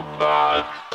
Robot.